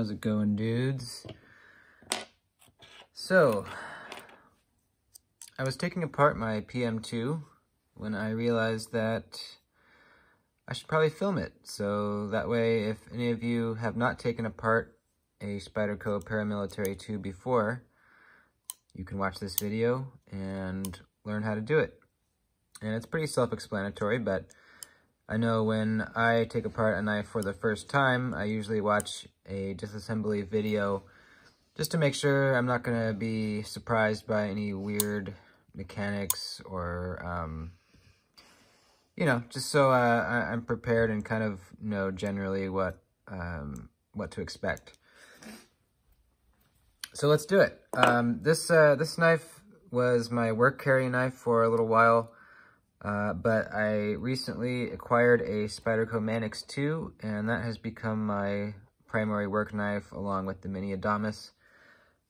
How's it going, dudes? So, I was taking apart my PM2 when I realized that I should probably film it. So that way, if any of you have not taken apart a Spyderco paramilitary 2 before, you can watch this video and learn how to do it. And it's pretty self-explanatory, but I know when I take apart a knife for the first time, I usually watch a disassembly video just to make sure I'm not going to be surprised by any weird mechanics or, um, you know, just so uh, I, am prepared and kind of know generally what, um, what to expect. So let's do it. Um, this, uh, this knife was my work carry knife for a little while. Uh, but I recently acquired a Spyderco Manix 2, and that has become my primary work knife along with the Mini Adamas.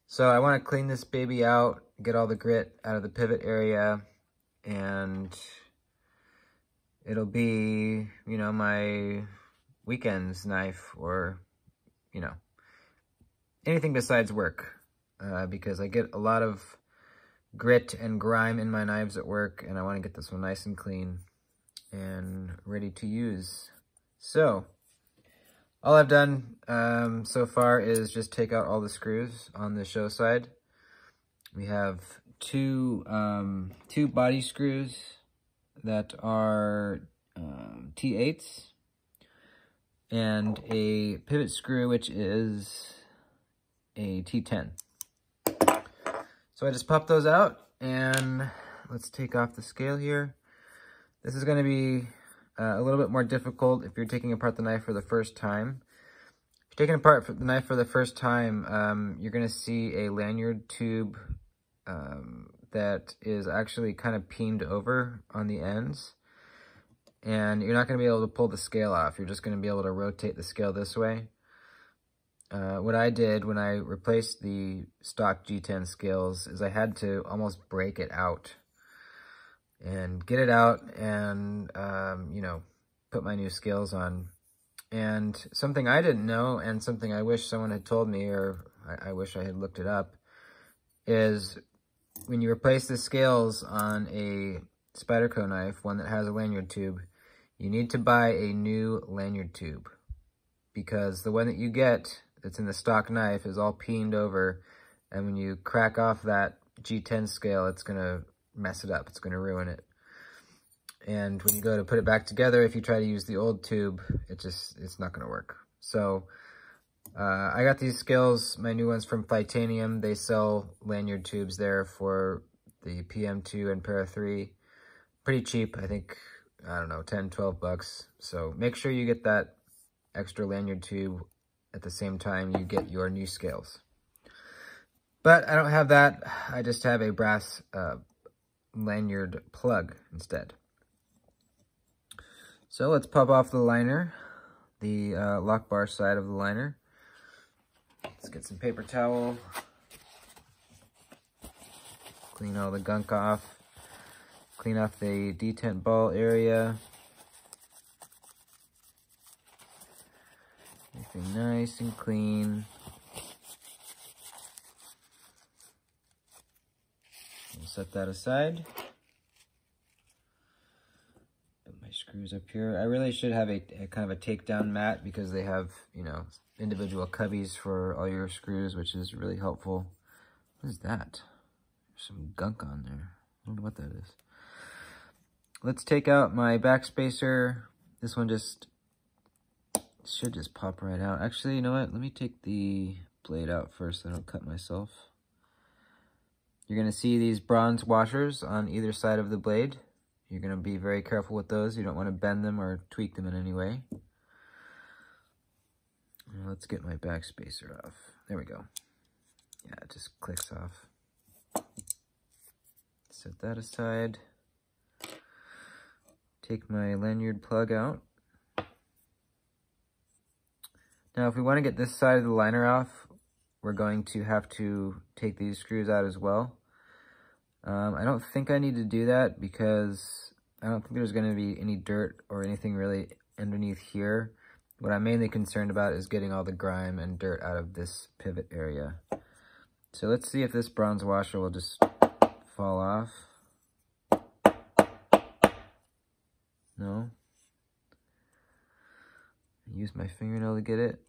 So I want to clean this baby out, get all the grit out of the pivot area, and it'll be, you know, my weekends knife or, you know, anything besides work. Uh, because I get a lot of grit and grime in my knives at work, and I want to get this one nice and clean and ready to use. So, all I've done um, so far is just take out all the screws on the show side. We have two, um, two body screws that are um, T8s and a pivot screw, which is a T10. So I just pop those out and let's take off the scale here. This is going to be uh, a little bit more difficult if you're taking apart the knife for the first time. If you're taking apart the knife for the first time, um, you're going to see a lanyard tube um, that is actually kind of peened over on the ends. And you're not going to be able to pull the scale off. You're just going to be able to rotate the scale this way. Uh, what I did when I replaced the stock G10 scales is I had to almost break it out and get it out and, um, you know, put my new scales on. And something I didn't know and something I wish someone had told me or I, I wish I had looked it up is when you replace the scales on a Spyderco knife, one that has a lanyard tube, you need to buy a new lanyard tube because the one that you get that's in the stock knife is all peened over. And when you crack off that G10 scale, it's going to mess it up. It's going to ruin it. And when you go to put it back together, if you try to use the old tube, it just, it's not going to work. So uh, I got these scales, my new ones from Flytanium. They sell lanyard tubes there for the PM2 and Para 3. Pretty cheap, I think, I don't know, 10, 12 bucks. So make sure you get that extra lanyard tube at the same time you get your new scales. But I don't have that. I just have a brass uh, lanyard plug instead. So let's pop off the liner, the uh, lock bar side of the liner. Let's get some paper towel. Clean all the gunk off. Clean off the detent ball area. Everything nice and clean. We'll set that aside. Put my screws up here. I really should have a, a kind of a takedown mat because they have, you know, individual cubbies for all your screws, which is really helpful. What is that? There's some gunk on there. I don't know what that is. Let's take out my backspacer. This one just should just pop right out. Actually, you know what? Let me take the blade out first so I don't cut myself. You're going to see these bronze washers on either side of the blade. You're going to be very careful with those. You don't want to bend them or tweak them in any way. Let's get my backspacer off. There we go. Yeah, it just clicks off. Set that aside. Take my lanyard plug out. Now, if we want to get this side of the liner off, we're going to have to take these screws out as well. Um, I don't think I need to do that because I don't think there's going to be any dirt or anything really underneath here. what I'm mainly concerned about is getting all the grime and dirt out of this pivot area. So let's see if this bronze washer will just fall off. No. Use my fingernail to get it.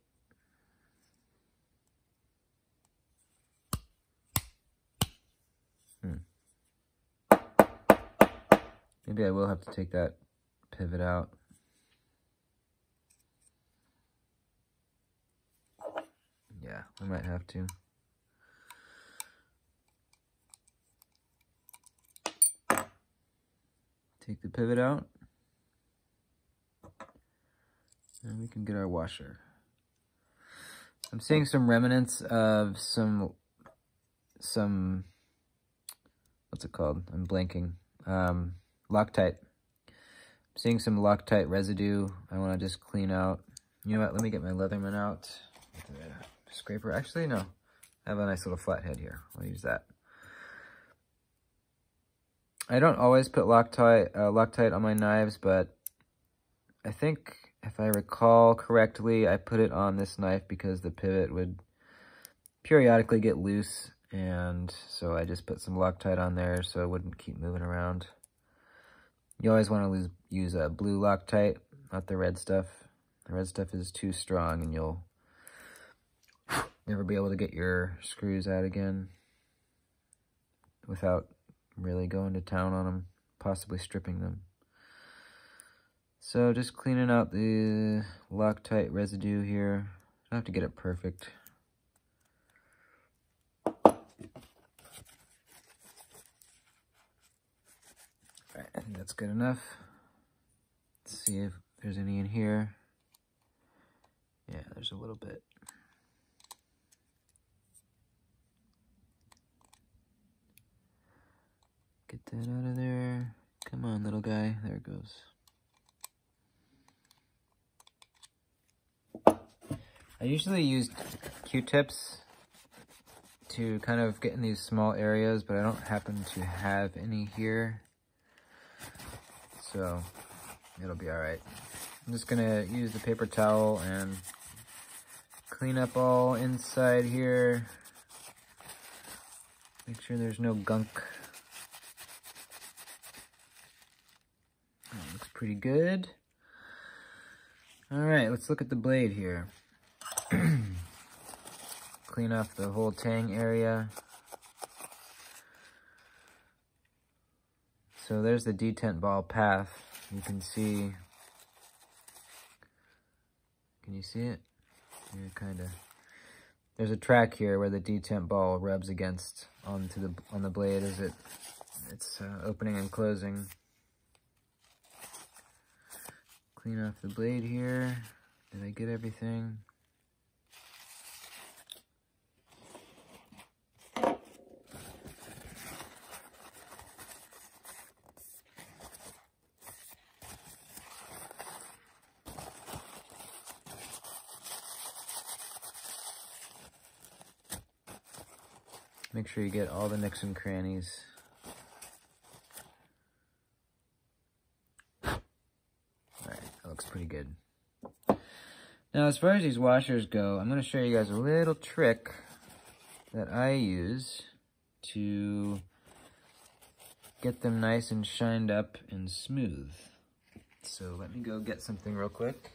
Hmm. Maybe I will have to take that pivot out. Yeah, I might have to. Take the pivot out. And we can get our washer. I'm seeing some remnants of some, some, what's it called? I'm blanking. Um, Loctite. I'm seeing some Loctite residue I want to just clean out. You know what? Let me get my Leatherman out. Scraper. Actually, no. I have a nice little flathead here. I'll use that. I don't always put Loctite, uh, Loctite on my knives, but I think if I recall correctly, I put it on this knife because the pivot would periodically get loose, and so I just put some Loctite on there so it wouldn't keep moving around. You always want to use a blue Loctite, not the red stuff. The red stuff is too strong and you'll never be able to get your screws out again without really going to town on them, possibly stripping them. So just cleaning out the Loctite residue here. Don't have to get it perfect. Alright, I think that's good enough. Let's see if there's any in here. Yeah, there's a little bit. Get that out of there. Come on, little guy. There it goes. I usually use Q-tips to kind of get in these small areas, but I don't happen to have any here. So it'll be all right. I'm just gonna use the paper towel and clean up all inside here. Make sure there's no gunk. That looks pretty good. All right, let's look at the blade here. Clean off the whole tang area. So there's the detent ball path. You can see, can you see it? Yeah, kind of. There's a track here where the detent ball rubs against onto the on the blade as it it's uh, opening and closing. Clean off the blade here. Did I get everything? Make sure you get all the nooks and crannies. Alright, that looks pretty good. Now, as far as these washers go, I'm going to show you guys a little trick that I use to get them nice and shined up and smooth. So let me go get something real quick.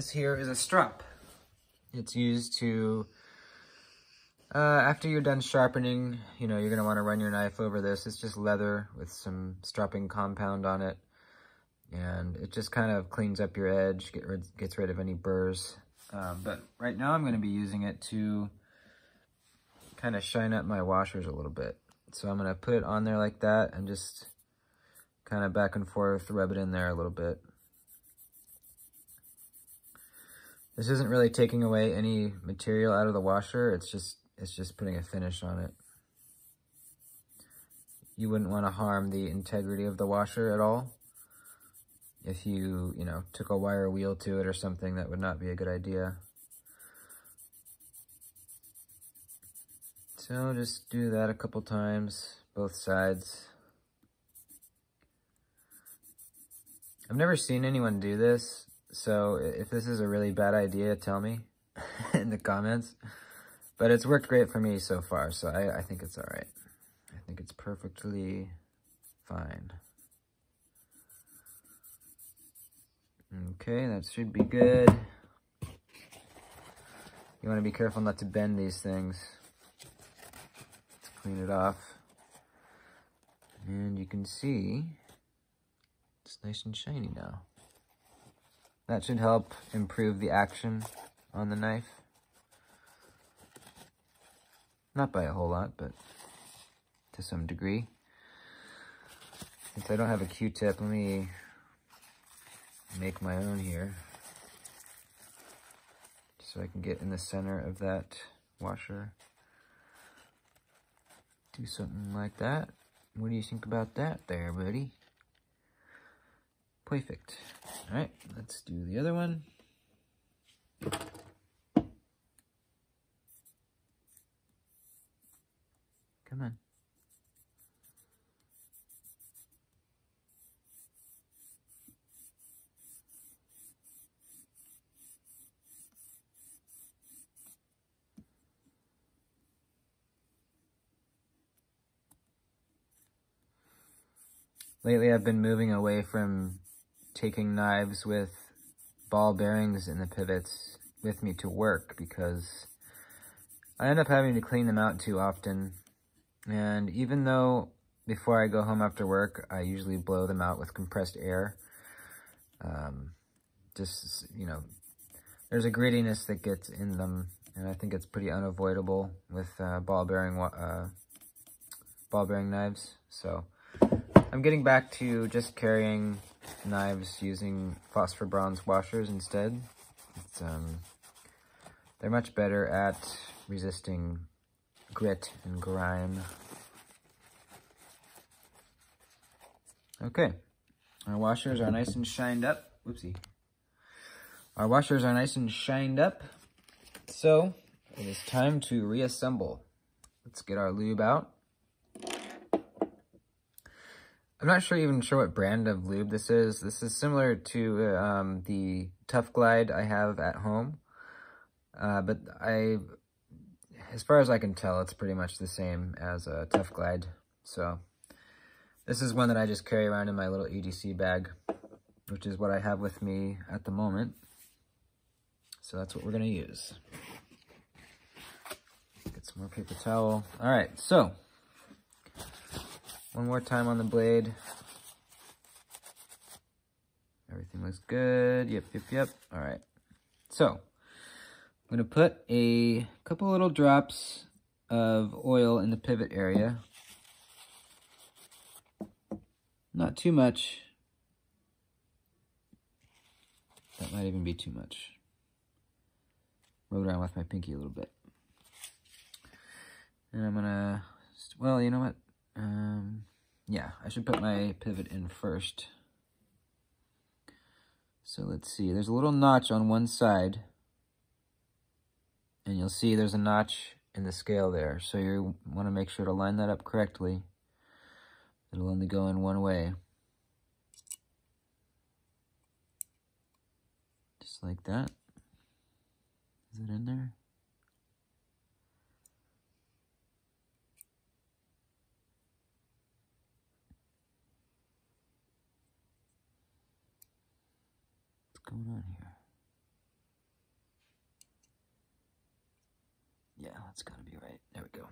This here is a strop. It's used to, uh, after you're done sharpening, you know, you're going to want to run your knife over this. It's just leather with some stropping compound on it. And it just kind of cleans up your edge, get rid, gets rid of any burrs. Um, but right now I'm going to be using it to kind of shine up my washers a little bit. So I'm going to put it on there like that and just kind of back and forth, rub it in there a little bit. This isn't really taking away any material out of the washer. It's just it's just putting a finish on it. You wouldn't want to harm the integrity of the washer at all. If you, you know, took a wire wheel to it or something, that would not be a good idea. So just do that a couple times, both sides. I've never seen anyone do this, so if this is a really bad idea, tell me in the comments. But it's worked great for me so far, so I, I think it's alright. I think it's perfectly fine. Okay, that should be good. You want to be careful not to bend these things. Let's clean it off. And you can see it's nice and shiny now. That should help improve the action on the knife. Not by a whole lot, but to some degree. Since I don't have a Q-tip, let me make my own here. So I can get in the center of that washer. Do something like that. What do you think about that there, buddy? Perfect. All right, let's do the other one. Come on. Lately I've been moving away from taking knives with ball bearings in the pivots with me to work because I end up having to clean them out too often. And even though before I go home after work, I usually blow them out with compressed air, um, just, you know, there's a grittiness that gets in them, and I think it's pretty unavoidable with uh, ball bearing uh, ball bearing knives. So I'm getting back to just carrying knives using phosphor bronze washers instead. Um, they're much better at resisting grit and grime. Okay, our washers are nice and shined up. Whoopsie. Our washers are nice and shined up. So, it is time to reassemble. Let's get our lube out. I'm not sure even sure what brand of lube this is. This is similar to um, the Tuf-Glide I have at home. Uh, but I, as far as I can tell, it's pretty much the same as a Tuf-Glide. So this is one that I just carry around in my little EDC bag, which is what I have with me at the moment. So that's what we're going to use. Get some more paper towel. All right, so one more time on the blade. Everything looks good. Yep, yep, yep. All right. So, I'm going to put a couple little drops of oil in the pivot area. Not too much. That might even be too much. Rode around with my pinky a little bit. And I'm going to, well, you know what? Um, yeah, I should put my pivot in first. So let's see, there's a little notch on one side. And you'll see there's a notch in the scale there. So you want to make sure to line that up correctly. It'll only go in one way. Just like that. Is it in there? Going on here? Yeah, that's gotta be right. There we go.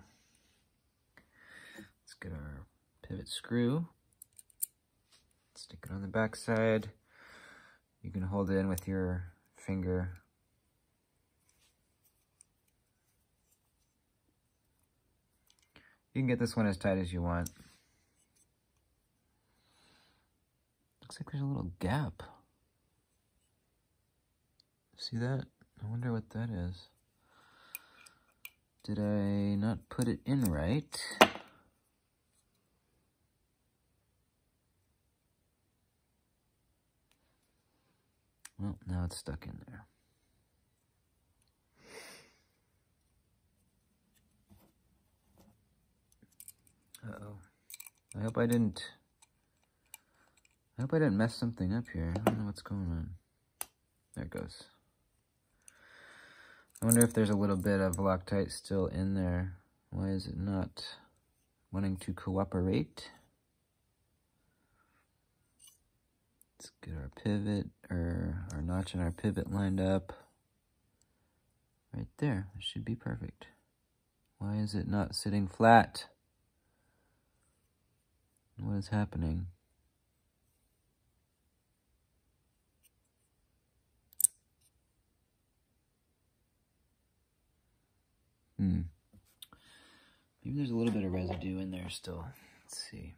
Let's get our pivot screw. Stick it on the back side. You can hold it in with your finger. You can get this one as tight as you want. Looks like there's a little gap. See that? I wonder what that is. Did I not put it in right? Well, now it's stuck in there. Uh-oh. I hope I didn't... I hope I didn't mess something up here. I don't know what's going on. There it goes. I wonder if there's a little bit of Loctite still in there. Why is it not wanting to cooperate? Let's get our pivot, or our notch and our pivot lined up. Right there, should be perfect. Why is it not sitting flat? What is happening? Hmm. Maybe there's a little bit of residue in there still. Let's see.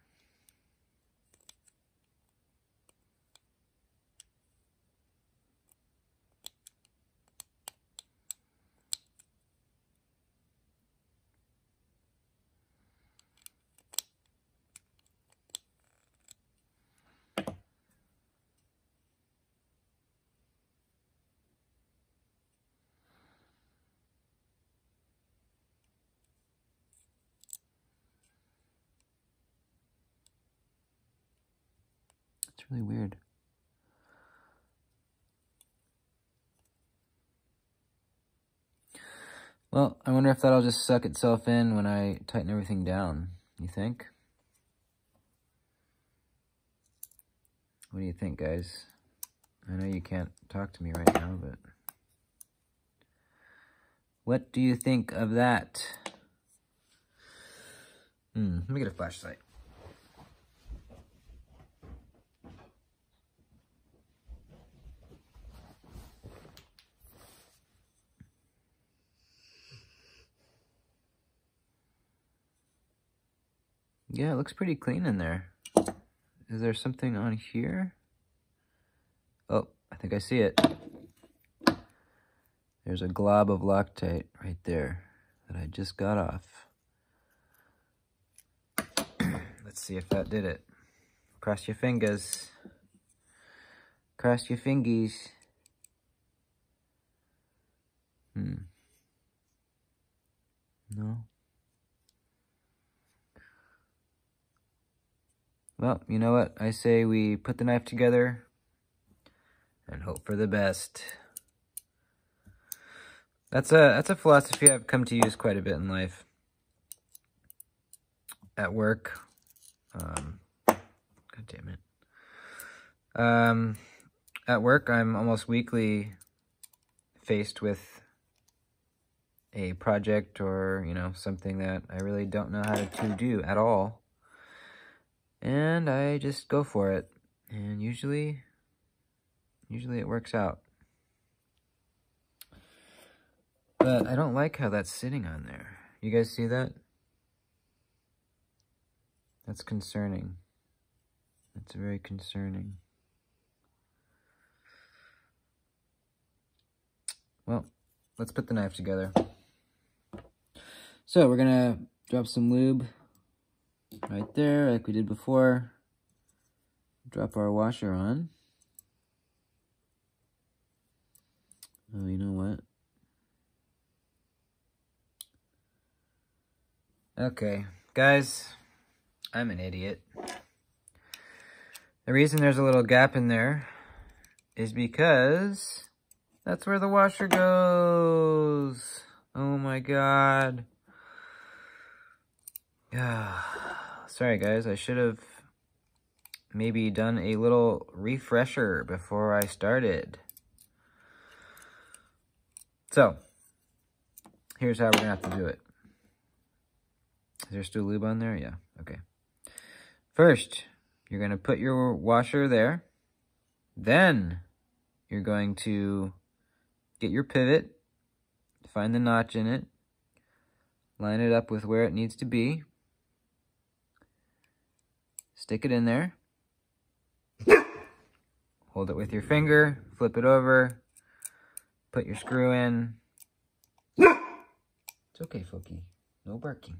Really weird. Well, I wonder if that'll just suck itself in when I tighten everything down. You think? What do you think, guys? I know you can't talk to me right now, but... What do you think of that? Hmm, let me get a flashlight. Yeah, it looks pretty clean in there. Is there something on here? Oh, I think I see it. There's a glob of Loctite right there that I just got off. Let's see if that did it. Cross your fingers. Cross your fingies. Hmm. No. Well, you know what? I say we put the knife together and hope for the best. That's a that's a philosophy I've come to use quite a bit in life. At work. Um, God damn it. Um, at work, I'm almost weekly faced with a project or, you know, something that I really don't know how to do at all and I just go for it. And usually, usually it works out. But I don't like how that's sitting on there. You guys see that? That's concerning. That's very concerning. Well, let's put the knife together. So we're gonna drop some lube right there like we did before. Drop our washer on. Oh, you know what? Okay, guys, I'm an idiot. The reason there's a little gap in there is because that's where the washer goes. Oh my god. Yeah. Sorry, guys. I should have maybe done a little refresher before I started. So, here's how we're going to have to do it. Is there still lube on there? Yeah, okay. First, you're going to put your washer there. Then, you're going to get your pivot, find the notch in it, line it up with where it needs to be, Stick it in there. Hold it with your finger, flip it over, put your screw in. It's okay, Foki. No barking.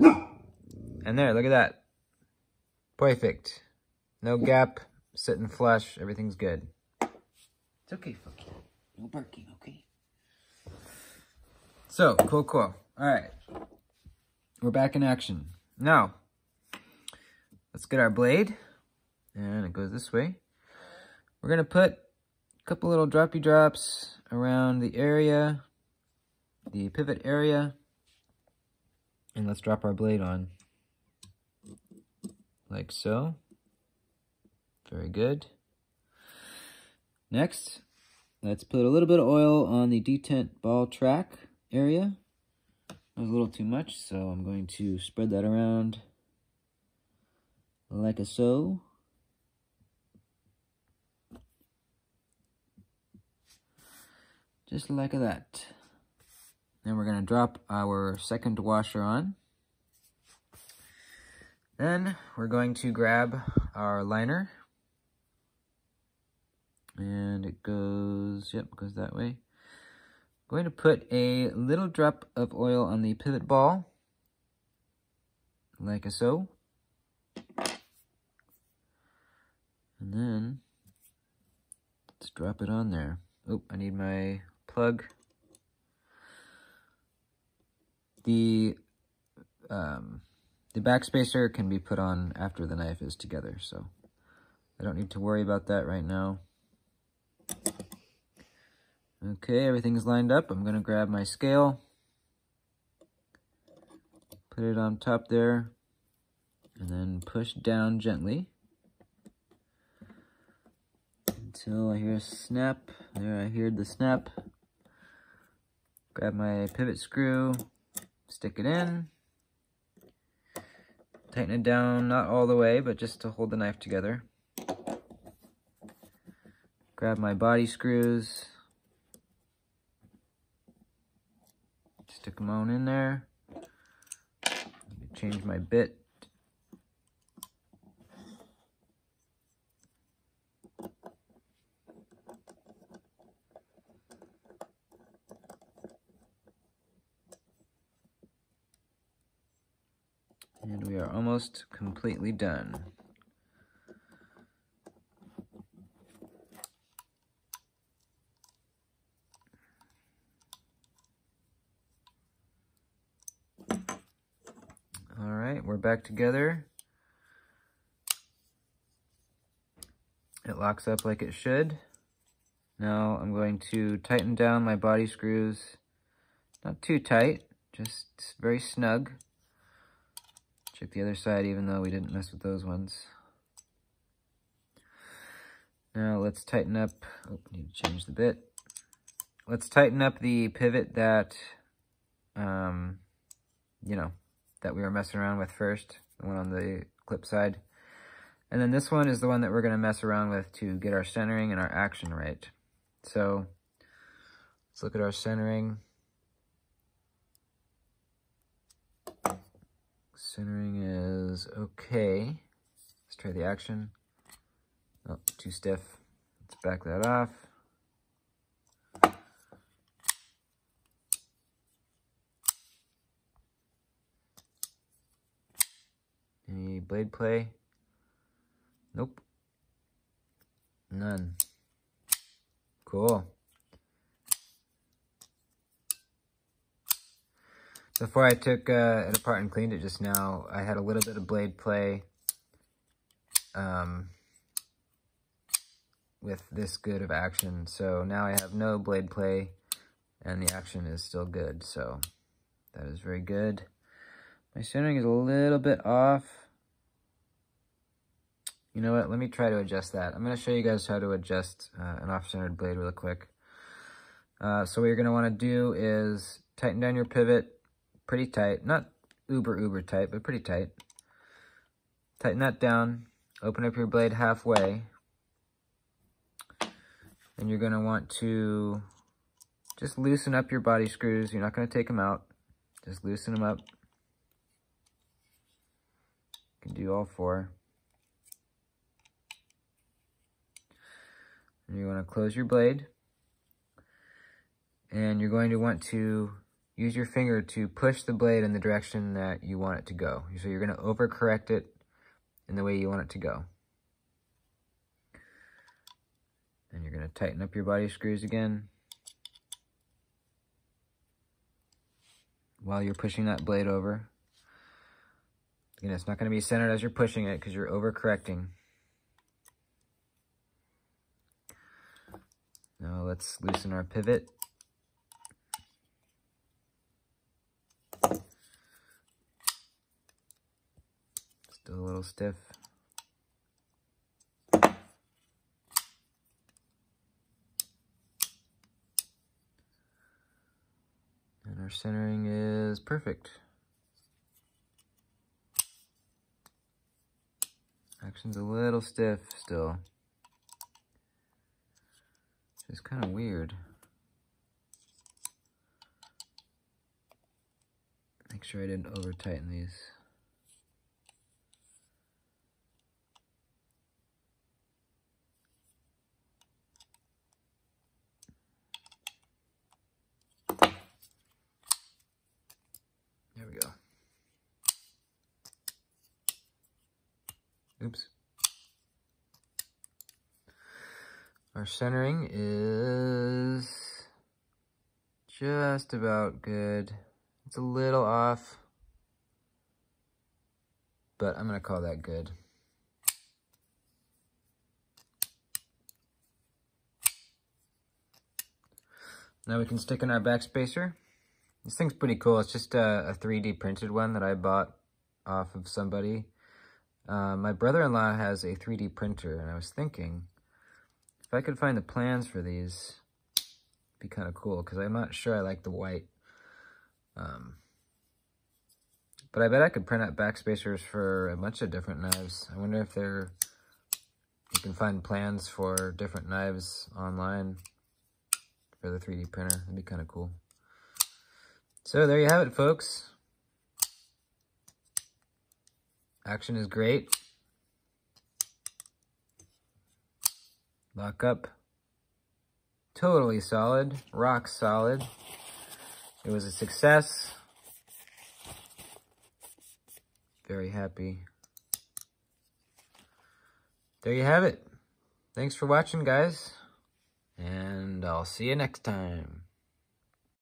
And there, look at that. Perfect. No gap, sitting flush, everything's good. It's okay, Foki. No barking, okay? So, cool, cool. All right. We're back in action. Now, Let's get our blade. and it goes this way. We're going to put a couple little droppy drops around the area, the pivot area, and let's drop our blade on like so. Very good. Next, let's put a little bit of oil on the detent ball track area. That was a little too much, so I'm going to spread that around like a so. Just like that. Then we're going to drop our second washer on. Then we're going to grab our liner. And it goes, yep, goes that way. Going to put a little drop of oil on the pivot ball, like a so. And then, let's drop it on there. Oh, I need my plug. The um, the backspacer can be put on after the knife is together, so I don't need to worry about that right now. Okay, everything's lined up. I'm going to grab my scale, put it on top there, and then push down gently until I hear a snap. There, I heard the snap. Grab my pivot screw, stick it in. Tighten it down, not all the way, but just to hold the knife together. Grab my body screws. Stick them on in there. Change my bit. And we are almost completely done. All right, we're back together. It locks up like it should. Now I'm going to tighten down my body screws. Not too tight, just very snug. Check the other side even though we didn't mess with those ones. Now let's tighten up, oh, need to change the bit. Let's tighten up the pivot that, um, you know, that we were messing around with first, the one on the clip side. And then this one is the one that we're going to mess around with to get our centering and our action right. So let's look at our centering. Centering is okay. Let's try the action. Oh, too stiff. Let's back that off. Any blade play? Nope. None. Cool. Before I took uh, it apart and cleaned it just now, I had a little bit of blade play um, with this good of action. So now I have no blade play and the action is still good. So that is very good. My centering is a little bit off. You know what? Let me try to adjust that. I'm going to show you guys how to adjust uh, an off-centered blade really quick. Uh, so what you're going to want to do is tighten down your pivot pretty tight. Not uber, uber tight, but pretty tight. Tighten that down. Open up your blade halfway. And you're going to want to just loosen up your body screws. You're not going to take them out. Just loosen them up. You can do all four. And you want to close your blade. And you're going to want to use your finger to push the blade in the direction that you want it to go. So you're going to overcorrect it in the way you want it to go. Then you're going to tighten up your body screws again. While you're pushing that blade over. Again, it's not going to be centered as you're pushing it because you're overcorrecting. Now let's loosen our pivot. Still a little stiff. And our centering is perfect. Action's a little stiff still. It's kind of weird. Make sure I didn't over tighten these. There we go. Oops. Our centering is just about good. It's a little off, but I'm gonna call that good. Now we can stick in our backspacer. This thing's pretty cool. It's just a, a 3D printed one that I bought off of somebody. Uh, my brother-in-law has a 3D printer, and I was thinking, if I could find the plans for these, be kind of cool, because I'm not sure I like the white. Um, but I bet I could print out backspacers for a bunch of different knives. I wonder if there you can find plans for different knives online for the 3D printer. That'd be kind of cool. So there you have it, folks. Action is great. Lock up. Totally solid. Rock solid. It was a success. Very happy. There you have it. Thanks for watching, guys. And I'll see you next time.